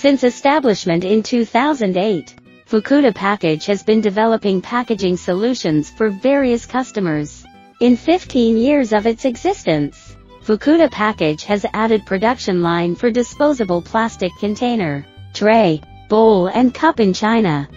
Since establishment in 2008, Fukuda Package has been developing packaging solutions for various customers. In 15 years of its existence, Fukuda Package has added production line for disposable plastic container, tray, bowl and cup in China.